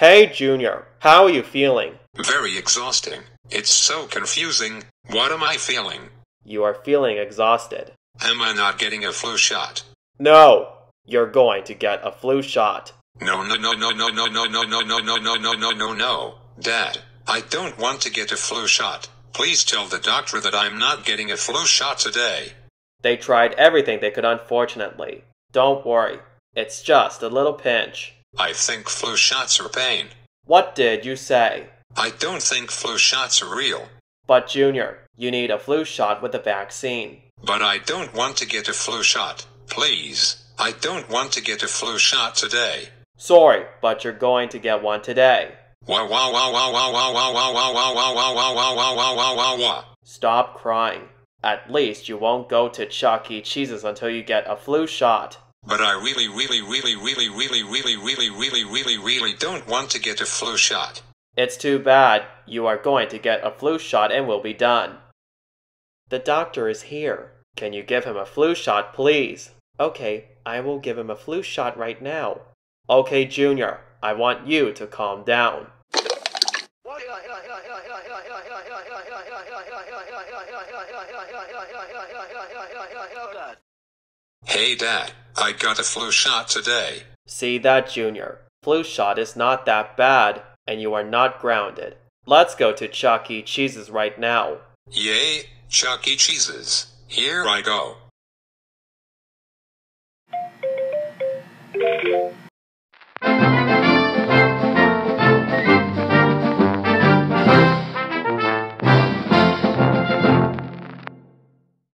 Hey, Junior, how are you feeling? Very exhausting. It's so confusing. What am I feeling? You are feeling exhausted. Am I not getting a flu shot? No, you're going to get a flu shot. No, no, no, no, no, no, no, no, no, no, no, no, no, no, no, no. Dad, I don't want to get a flu shot. Please tell the doctor that I'm not getting a flu shot today. They tried everything they could, unfortunately. Don't worry, it's just a little pinch. I think flu shots are pain. What did you say? I don't think flu shots are real. But, Junior, you need a flu shot with a vaccine. But I don't want to get a flu shot, please. I don't want to get a flu shot today. Sorry, but you're going to get one today. Stop crying. At least you won't go to Chuck E. Cheese's until you get a flu shot. But I really really really really really really really really really really don't want to get a flu shot. It's too bad. You are going to get a flu shot and we'll be done. The doctor is here. Can you give him a flu shot, please? Okay, I will give him a flu shot right now. Okay, Junior, I want you to calm down. Hey dad, I got a flu shot today. See that, Junior? Flu shot is not that bad, and you are not grounded. Let's go to Chuck E. Cheese's right now. Yay, Chuck E. Cheese's. Here I go.